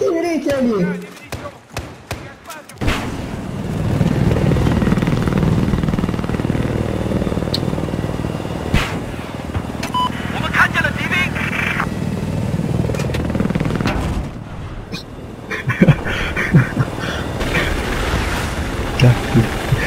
reallycommend 我